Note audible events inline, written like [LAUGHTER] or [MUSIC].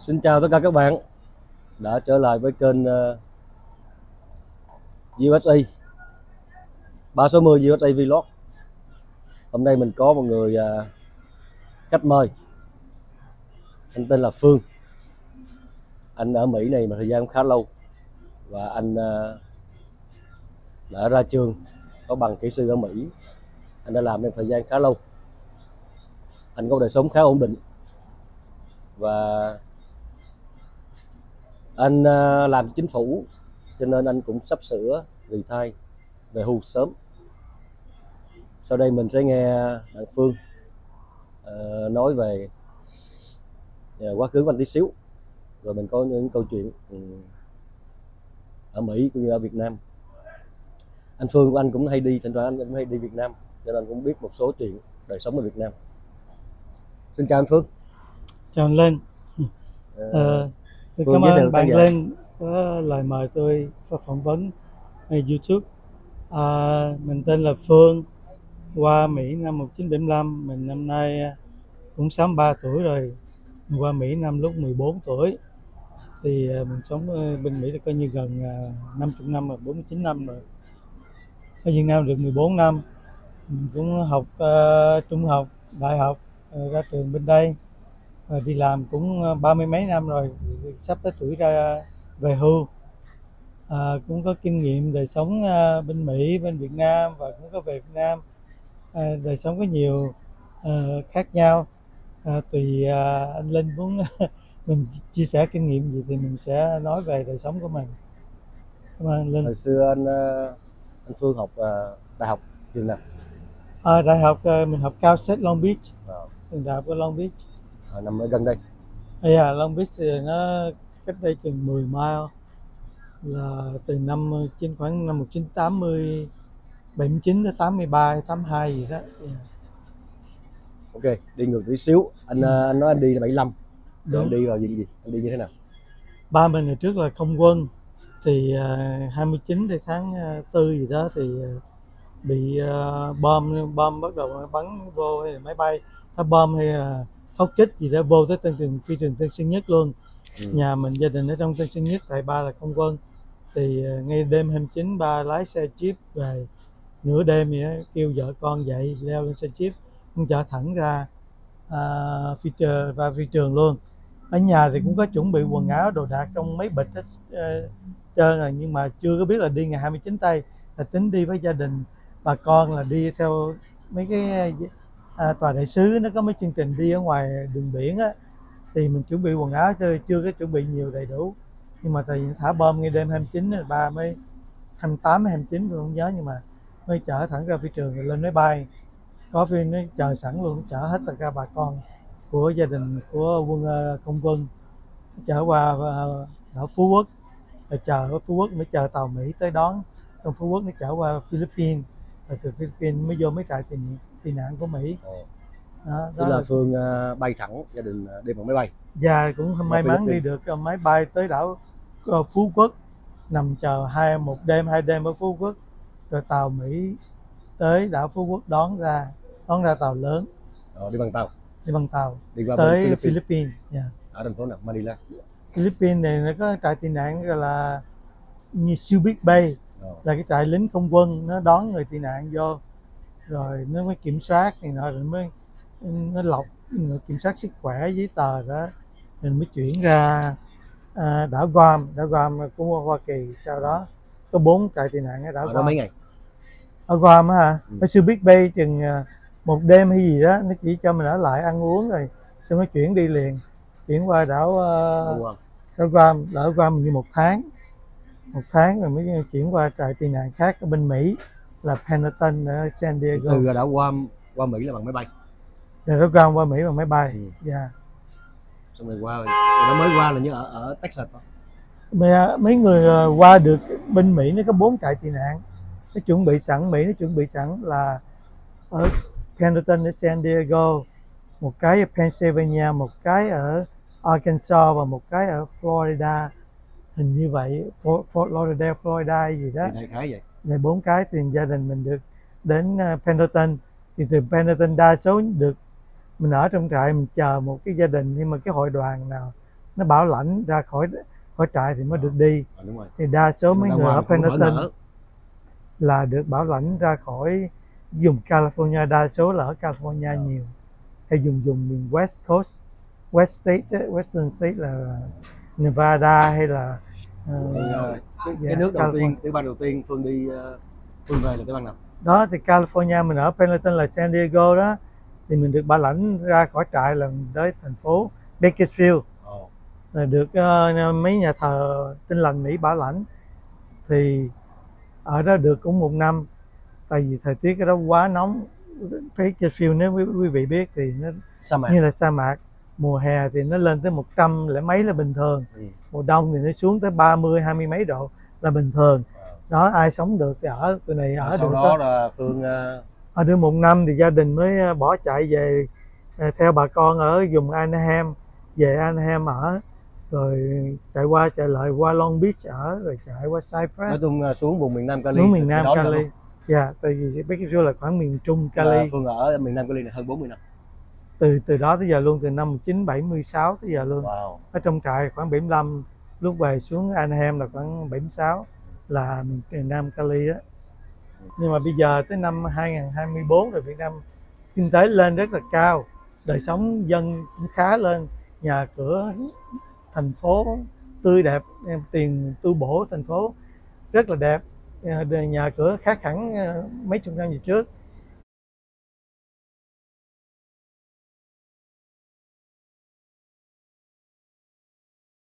Xin chào tất cả các bạn đã trở lại với kênh ờ, uh, USA 360 USA Vlog. Hôm nay mình có một người uh, khách mời. Anh tên là Phương. Anh ở Mỹ này mà thời gian khá lâu. Và anh uh, đã ra trường có bằng kỹ sư ở Mỹ. Anh đã làm trong thời gian khá lâu. Anh có đời sống khá ổn định. Và anh à, làm chính phủ cho nên anh cũng sắp sửa retire về hưu sớm. Sau đây mình sẽ nghe bạn Phương uh, nói về uh, quá khứ của anh tí xíu. Rồi mình có những câu chuyện um, ở Mỹ cũng như ở Việt Nam. Anh Phương của anh cũng hay đi thỉnh thoảng anh cũng hay đi Việt Nam cho nên cũng biết một số chuyện đời sống ở Việt Nam. Xin chào anh Phương. Chào anh Lên. Uh, Cảm ơn bạn Lên có lời mời tôi phỏng vấn YouTube. À, mình tên là Phương, qua Mỹ năm 1975, mình năm nay à, cũng 63 tuổi rồi. Mình qua Mỹ năm lúc 14 tuổi. Thì à, mình sống bên Mỹ là coi như gần 50 à, năm rồi, 49 năm rồi. Ở Việt Nam được 14 năm. Mình cũng học uh, trung học, đại học, uh, ra trường bên đây rồi đi làm cũng ờ, ba mươi mấy năm rồi sắp tới tuổi ra về hưu. À, cũng có kinh nghiệm đời sống ờ, bên Mỹ bên Việt Nam và cũng có về Việt Nam. À, đời sống có nhiều uh, khác nhau. À, tùy uh, anh Linh muốn [LAUGHS] mình chia sẻ kinh nghiệm gì thì mình sẽ nói về đời sống của mình. Cảm ơn anh Linh. Hồi xưa anh anh Phương học uh, đại học trường nào? À, đại học uh, mình học cao State Long Beach. Wow. trường đại học của Long Beach. À, nằm ở gần đây Ây à, Long Beach thì nó cách đây chừng 10 mile. Là từ năm trên khoảng năm 1980 79 đến 83 82 gì đó. Yeah. ok đi ngược tí xíu. Anh ừ. anh nói anh đi là 75 Đúng. anh đi vào gì gì? Anh đi như thế nào? Ba mình ngày trước là không quân. Thì uh, 29 thì tháng 4 gì đó thì bị uh, bom bom bắt đầu bắn vô máy bay. Nó bom hay uh, pháo kích gì đó vô tới tân trường phi trường tân sơn nhất luôn. Ừ. nhà mình gia đình ở trong tân sơn nhất tại ba là không quân. Thì uh, ngay đêm 29 ba lái xe jeep về nửa đêm vậy đó, kêu vợ con dậy leo lên xe jeep con chở thẳng ra uh, phi trường và phi trường luôn. Ở nhà thì cũng có chuẩn bị quần áo đồ đạc trong mấy bịch hết uh, trơn rồi nhưng mà chưa có biết là đi ngày 29 tây là tính đi với gia đình. Bà con là đi theo mấy cái à, tòa đại sứ nó có mấy chương trình đi ở ngoài đường biển á thì mình chuẩn bị quần áo chơi chưa có chuẩn bị nhiều đầy đủ. Nhưng mà thầy thả bom ngay đêm 29 rồi ba mới 28 29 tôi không nhớ nhưng mà mới chở thẳng ra phi trường rồi lên máy bay. Có phiên nó chờ sẵn luôn chở hết tất cả bà con của gia đình của quân ờ, công quân. Chở qua ờ, đảo Phú Quốc rồi chờ ở Phú Quốc mới chờ tàu Mỹ tới đón. Trong Phú Quốc nó chở qua Philippines rồi từ Philippines mới vô mấy trại tình tị nạn của Mỹ. Đó, đó là, là Phương uh, bay thẳng gia đình uh, đi bằng máy bay. Dạ cũng may mắn đi được uh, máy bay tới đảo uh, Phú Quốc nằm chờ hai một đêm hai đêm ở Phú Quốc. Rồi tàu Mỹ tới đảo Phú Quốc đón ra đón ra tàu lớn. Ờ, đi bằng tàu. Đi bằng tàu đi qua tới Philippines, Philippines. Yeah. ở thành phố nào? Manila. Philippines này nó có trại tị nạn gọi là như Subic Bay ờ. là cái trại lính không quân nó đón người tị nạn vô rồi nó mới kiểm soát thì nó rồi mới nó lọc kiểm soát sức khỏe giấy tờ đó. Mình mới chuyển ra à, đảo Guam. Đảo Guam của Hoa Kỳ sau đó. Có bốn trại tị nạn ở đảo ở Guam mấy ngày? Ở Guam á hả? Ừ. ở sư biết bay chừng à, một đêm hay gì đó nó chỉ cho mình ở lại ăn uống rồi xong mới chuyển đi liền. Chuyển qua đảo uh, đảo Guam. Đảo Guam. Như một tháng. Một tháng rồi mới chuyển qua trại tị nạn khác ở bên Mỹ là Pendleton ở San Diego. Từ đã qua qua Mỹ là bằng máy bay. Từ đó qua qua Mỹ bằng máy bay. Ừ. dạ. Yeah. xong rồi qua rồi nó mới qua là như ở ở Texas không? Mấy, mấy người ờ, qua được bên Mỹ nó có bốn trại tị nạn. Nó chuẩn bị sẵn Mỹ nó chuẩn bị sẵn là ở Pendleton ở San Diego một cái ở Pennsylvania một cái ở Arkansas và một cái ở Florida. Hình như vậy Fort, Fort Lauderdale Florida gì đó. Thì khá vậy ngày bốn cái thì gia đình mình được đến ờ, Pendleton. Thì từ Pendleton đa số được mình ở trong trại mình chờ một cái gia đình nhưng mà cái hội đoàn nào nó bảo lãnh ra khỏi khỏi trại thì mới được đi. À, đúng rồi. Thì đa số mấy người ở Pendleton là được bảo lãnh ra khỏi dùng California. Đa số là ở California Ờ. nhiều. Hay dùng dùng miền West Coast West State Western State là Nevada hay là ờ, cái, dạ, cái nước đầu California. tiên tiểu bang đầu tiên phương đi ờ, phương về là tiểu bang nào? Đó thì California mình ở Pendleton là San Diego đó. Thì mình được bảo lãnh ra khỏi trại là tới thành phố Bakersfield. Là được ờ, mấy nhà thờ tin lành Mỹ bảo lãnh. Thì ở đó được cũng một năm. Tại vì thời tiết ở đó quá nóng. Bakersfield nếu quý, vị biết thì nó sa mạc. như là sa mạc mùa hè thì nó lên tới 100 lẻ mấy là bình thường. Ừ. mùa đông thì nó xuống tới 30 hai mươi mấy độ là bình thường. Đó ai sống được thì ở tụi này ở sau được đó đó. là phương ờ, ở được một năm thì gia đình mới ờ, bỏ chạy về ờ, theo bà con ở vùng Anaheim về Anaheim ở rồi chạy qua chạy lại qua Long Beach ở rồi chạy qua nói Cypress chung ờ, xuống vùng miền Nam Cali. Xuống miền Nam Cali. dạ tại vì Bakersfield là khoảng miền Trung Cali. Phương ở miền Nam Cali là hơn 40 năm từ từ đó tới giờ luôn từ năm 1976 tới giờ luôn. Wow. Ở trong trại khoảng 75 lúc về xuống Anaheim là khoảng 76 là miền Nam Cali đó nhưng mà bây giờ tới năm 2024 rồi Việt Nam kinh tế lên rất là cao đời sống dân cũng khá lên nhà cửa thành phố tươi đẹp tiền tu bổ thành phố rất là đẹp. Nhà cửa khác hẳn ờ, mấy chục năm về trước